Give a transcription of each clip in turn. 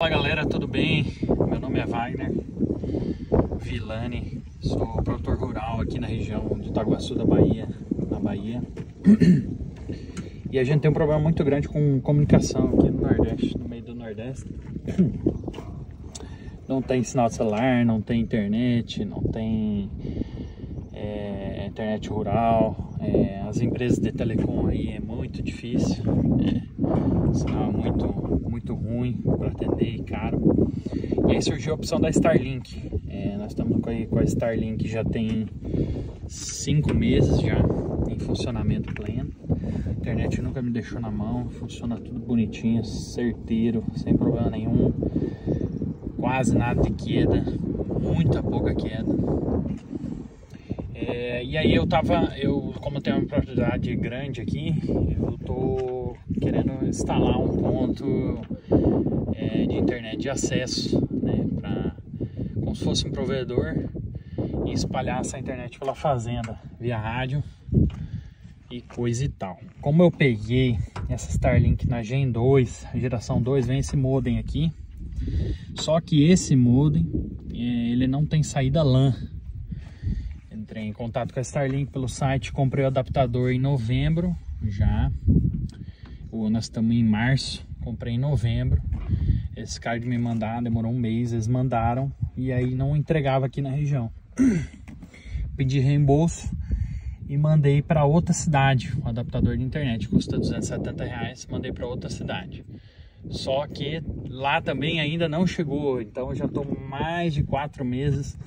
Fala galera, tudo bem? Meu nome é Wagner Vilani, sou produtor rural aqui na região de Itaguaçu da Bahia, na Bahia. E a gente tem um problema muito grande com comunicação aqui no Nordeste, no meio do Nordeste. Não tem sinal de celular, não tem internet, não tem é, internet rural. É, as empresas de telecom aí é muito difícil. É, sinal muito muito ruim para atender e caro. E aí surgiu a opção da Starlink. É, nós estamos com a, com a Starlink já tem cinco meses já em funcionamento pleno. A internet nunca me deixou na mão, funciona tudo bonitinho, certeiro, sem problema nenhum. Quase nada de queda, muita pouca queda. E aí eu tava, eu como tenho uma propriedade grande aqui, eu tô querendo instalar um ponto é, de internet de acesso, né, pra, como se fosse um provedor e espalhar essa internet pela fazenda via rádio e coisa e tal. Como eu peguei essa Starlink na Gen 2, geração 2, vem esse modem aqui. Só que esse modem, é, ele não tem saída LAN entrei em contato com a Starlink pelo site, comprei o adaptador em novembro já. nós estamos em março, comprei em novembro. Esse cara me mandar demorou um mês, eles mandaram e aí não entregava aqui na região. Pedi reembolso e mandei para outra cidade. O adaptador de internet custa 270 reais, mandei para outra cidade. Só que lá também ainda não chegou, então já estou mais de quatro meses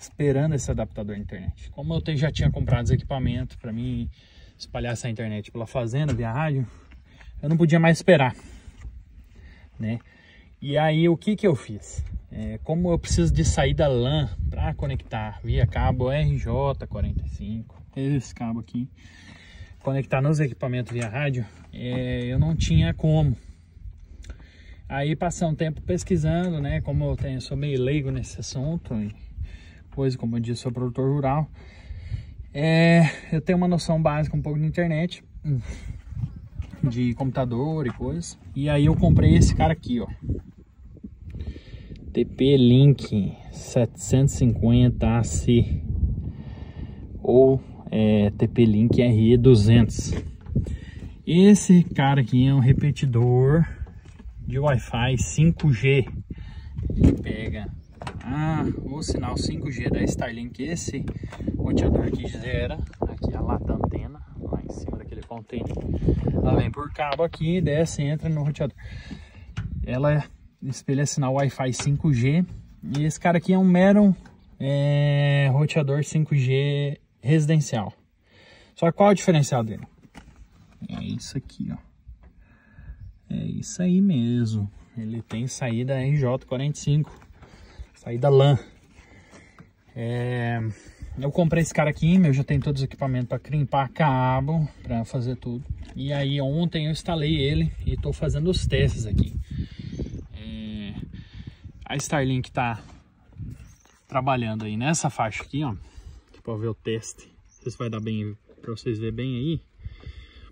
esperando esse adaptador à internet. Como eu já tinha comprado os equipamentos para mim espalhar essa internet pela fazenda, via rádio, eu não podia mais esperar, né? E aí o que que eu fiz? É, como eu preciso de saída LAN para conectar via cabo RJ45, esse cabo aqui, conectar nos equipamentos via rádio, é, eu não tinha como. Aí passei um tempo pesquisando, né? Como eu tenho, sou meio leigo nesse assunto, coisa, como eu disse, sou produtor rural. É, eu tenho uma noção básica um pouco de internet, de computador e coisas. E aí eu comprei esse cara aqui, ó. TP-Link 750AC ou é, TP-Link RE200. Esse cara aqui é um repetidor de Wi-Fi 5G. Ele pega ah, o sinal 5G da Starlink, esse roteador aqui gera, aqui a lata antena, lá em cima daquele container, ela vem por cabo aqui, desce, entra no roteador. Ela espelha sinal Wi-Fi 5G e esse cara aqui é um mero é, roteador 5G residencial. Só qual é o diferencial dele? É isso aqui, ó. É isso aí mesmo. Ele tem saída RJ45 saída LAN. É, eu comprei esse cara aqui, eu já tenho todos os equipamentos para crimpar cabo, para fazer tudo. E aí ontem eu instalei ele e estou fazendo os testes aqui. É, a Starlink está trabalhando aí nessa faixa aqui, ó, para ver o teste. Vocês vai dar bem para vocês verem bem aí.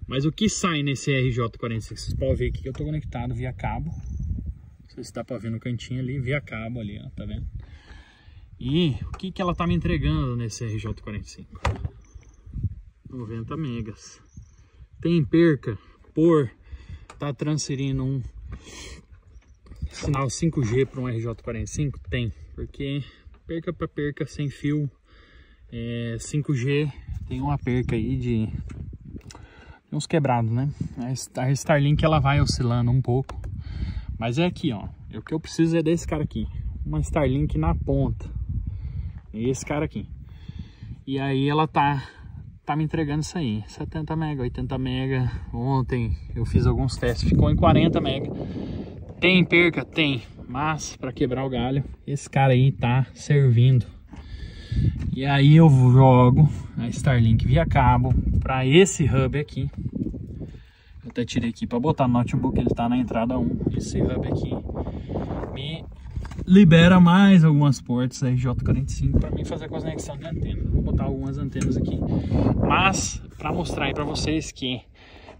Mas o que sai nesse RJ45, vocês podem ver aqui que eu estou conectado via cabo sei se dá pra ver no cantinho ali, via cabo ali, ó, tá vendo? E o que que ela tá me entregando nesse RJ45? 90 megas. Tem perca por tá transferindo um sinal 5G para um RJ45? Tem, porque perca para perca sem fio é, 5G tem uma perca aí de uns quebrados, né? A Starlink ela vai oscilando um pouco mas é aqui, ó. O que eu preciso é desse cara aqui. Uma Starlink na ponta. Esse cara aqui. E aí ela tá, tá me entregando isso aí. 70 mega, 80 mega. Ontem eu fiz alguns testes. Ficou em 40 mega. Tem perca? Tem. Mas para quebrar o galho, esse cara aí tá servindo. E aí eu jogo a Starlink via cabo para esse hub aqui até tirei aqui para botar no notebook, ele está na entrada 1. Esse hub aqui me libera mais algumas portas RJ45 para mim fazer a conexão de antena. Vou botar algumas antenas aqui. Mas, para mostrar aí para vocês que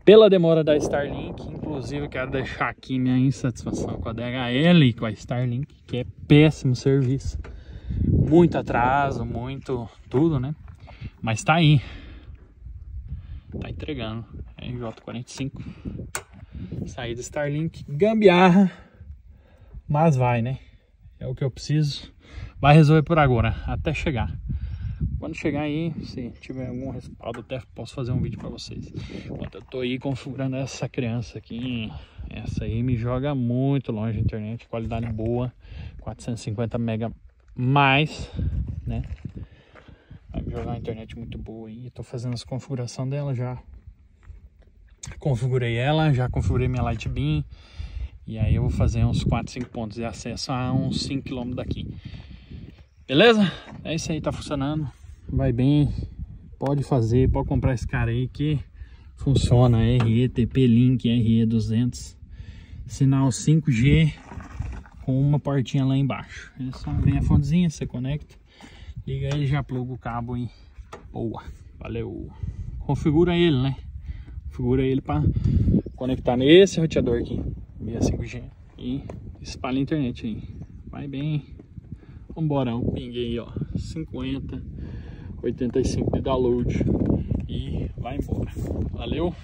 pela demora da Starlink. Inclusive, quero deixar aqui minha insatisfação com a DHL e com a Starlink, que é péssimo serviço. Muito atraso, muito tudo, né? Mas tá aí. Entregando. RJ45. Saída Starlink. Gambiarra. Mas vai, né? É o que eu preciso. Vai resolver por agora, até chegar. Quando chegar aí, se tiver algum respaldo, até posso fazer um vídeo para vocês. Enquanto eu tô aí configurando essa criança aqui, essa aí me joga muito longe internet, qualidade boa, 450 mega mais, né? Jogar a internet muito boa aí. Tô fazendo as configuração dela já. Configurei ela, já configurei minha Light Beam. E aí eu vou fazer uns 4, 5 pontos de acesso a uns 5 km daqui. Beleza? É isso aí, tá funcionando vai bem, pode fazer, pode comprar esse cara aí que funciona, RE, TP Link, RE200, sinal 5G com uma portinha lá embaixo. É só vem a fontezinha, você conecta, liga ele, já pluga o cabo e boa, valeu. Configura ele, né? Configura ele para conectar nesse roteador aqui, via 5G e espalha a internet aí. Vai bem. Vambora, um ping aí, ó, 50 85 de download e vai embora. Valeu,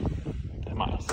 até mais.